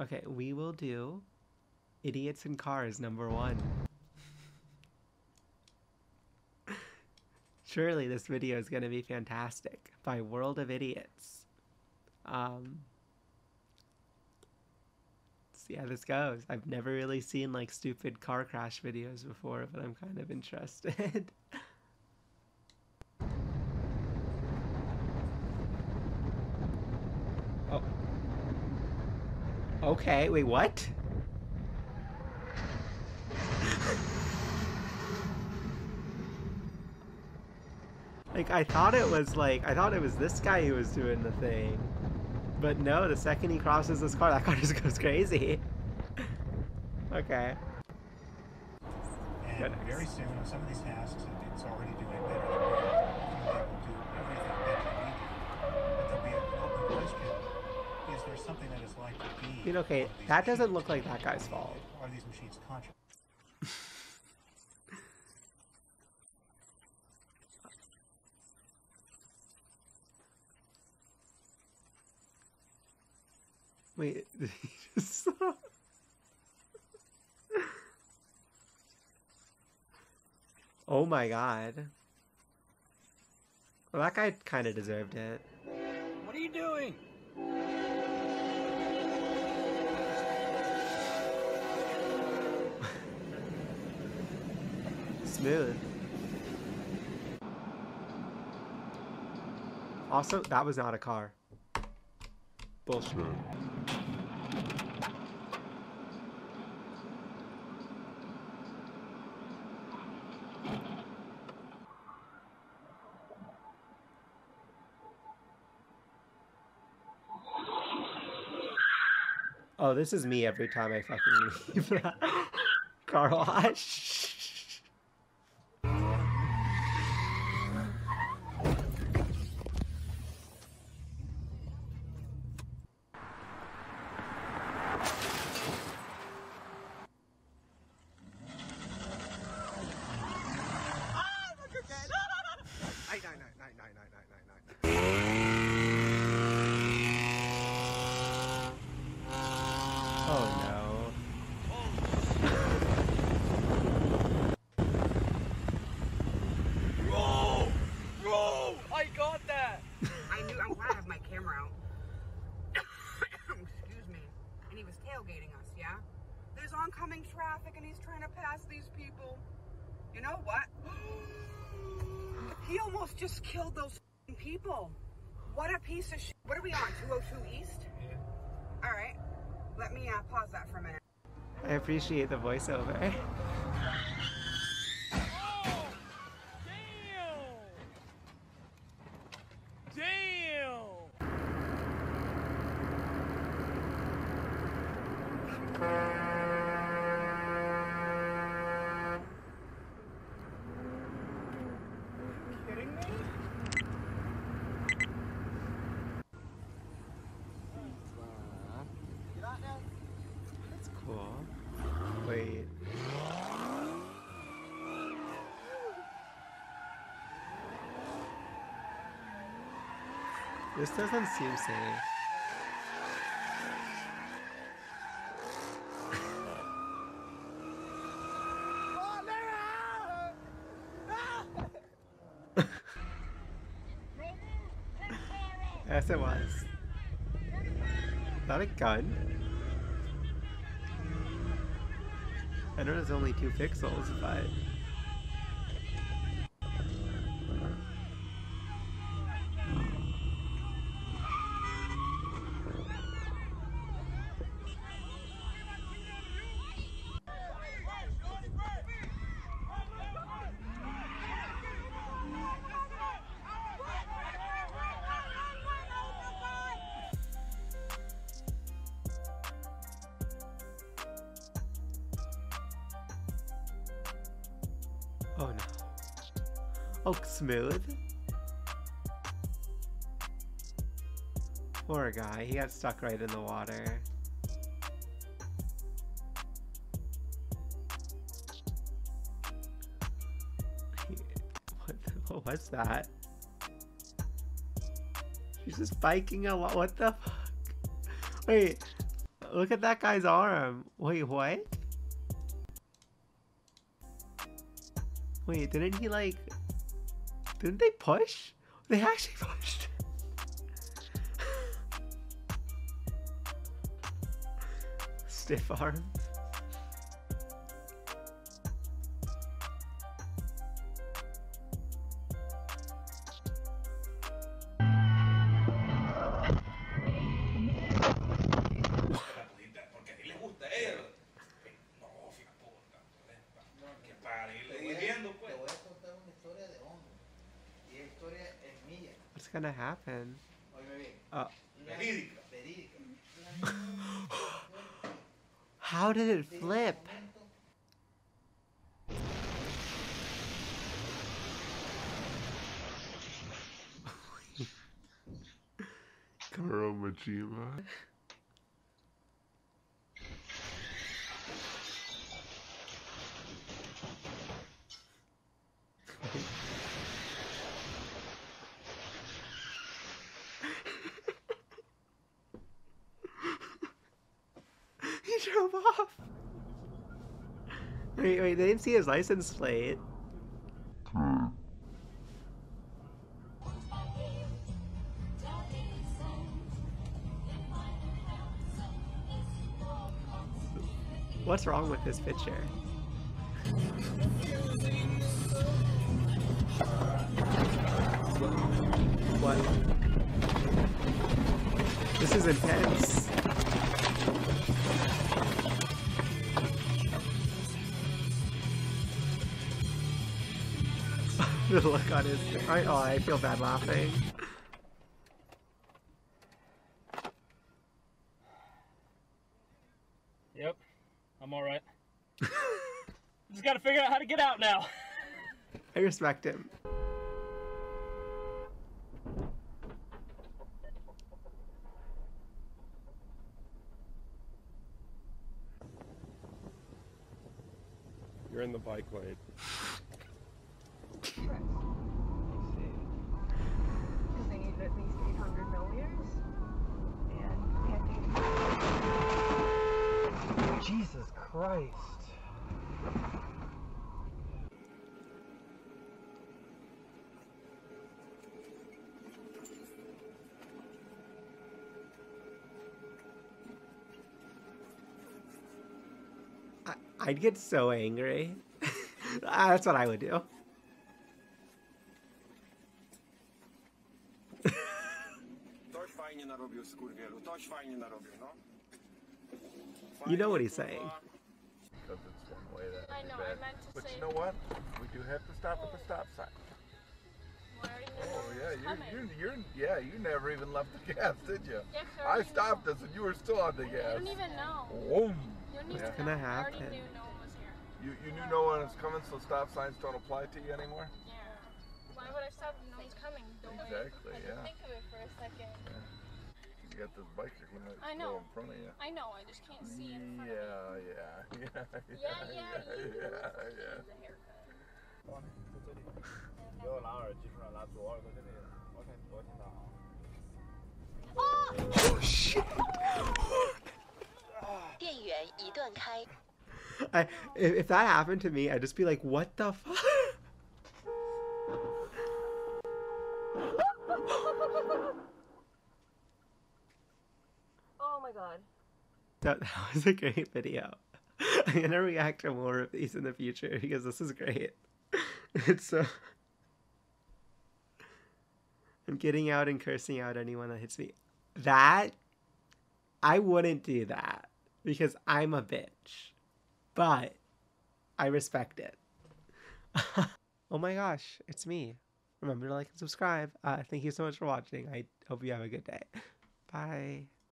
Okay, we will do Idiots in Cars number one. Surely this video is going to be fantastic by World of Idiots. Um, see how this goes. I've never really seen like stupid car crash videos before, but I'm kind of interested. Okay, wait, what? like I thought it was like I thought it was this guy who was doing the thing. But no, the second he crosses this car, that car just goes crazy. okay. And very soon, some of these tasks, it's already doing better than we are. They will do everything better than we do. But there'll be an open question. Is there something that it's like to be I mean, okay, that doesn't look like that guy's fault. Are these machines conscious? Wait, just Oh my god. Well, that guy kind of deserved it. What are you doing? Smooth. Also, that was not a car. Bullshit. Oh, this is me every time I fucking leave that car wash. Oh no. Roll! Roll! I got that! I knew. I'm glad I have my camera out. Excuse me. And he was tailgating us, yeah? There's oncoming traffic and he's trying to pass these people. You know what? he almost just killed those people. What a piece of shit. What are we on? 202 East? All right. Let me uh, pause that for a minute. I appreciate the voiceover. Oh! Damn! Damn! kidding me? That's cool. Wait. This doesn't seem safe. yes, it was. Not a gun? I know there's only two pixels, but. Oh, smooth. Poor guy, he got stuck right in the water. What, the, what was that? She's just biking a lot. What the fuck? Wait, Look at that guy's arm. Wait, what? Wait, didn't he like... Didn't they push? They actually pushed. Stiff arms. What's gonna happen? Niña uh. how did it flip? momento Kuromajima. He drove off. Wait, wait, they didn't see his license plate. What's wrong with this picture? What? This is intense. the look on his I, oh, I feel bad laughing. Yep, I'm alright. Just gotta figure out how to get out now. I respect him. You're in the bike lane. Because they needed at least 800 millimeters. And we had to. Jesus Christ. I, I'd get so angry. That's what I would do. Toś fajnie narobił skurwielu, toś fajnie narobił, no. You know what he's saying. Because it's one way that I know, I meant to But say- you know what? We do have to stop at the stop sign. Well, I already knew Oh yeah, you're, you're you're yeah. You never even left the gas, did you? Yes, I I stopped knew. us and you were still on the You gas. don't even know. Boom. You don't Yeah. even What's gonna know. I already happen? knew no one was here. You you knew no one was coming, so stop signs don't apply to you anymore. Yeah. Why would I stop if no one's coming? Don't worry. Exactly, I yeah. didn't think of it for a second. You got this biker, he might I go know. in front of you. I know, I just can't see in front Yeah, of me. yeah, yeah, yeah, Yeah, yeah, you do. yeah, yeah. The haircut. 给我拿耳机出来，拿左耳朵这里。我看昨天的啊。 Oh shit! 电源已断开。 I if, if that happened to me, I'd just be like, what the fuck? god. That, that was a great video. I'm gonna react to more of these in the future because this is great. It's so. I'm getting out and cursing out anyone that hits me. That I wouldn't do that because I'm a bitch, but I respect it. oh my gosh, it's me. Remember to like and subscribe. Uh, thank you so much for watching. I hope you have a good day. Bye.